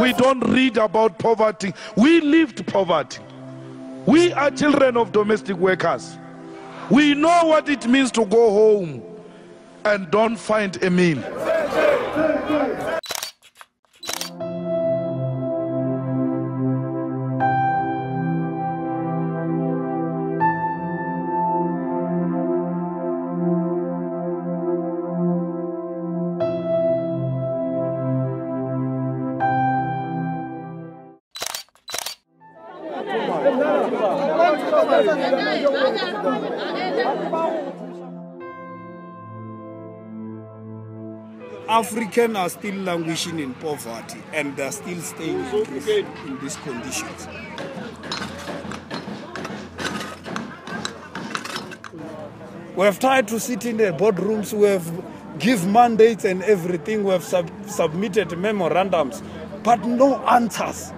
we don't read about poverty. We lived poverty. We are children of domestic workers. We know what it means to go home and don't find a meal. African are still languishing in poverty and they're still staying in, this, in these conditions. We have tried to sit in the boardrooms, we have give mandates and everything, we have sub- submitted memorandums, but no answers.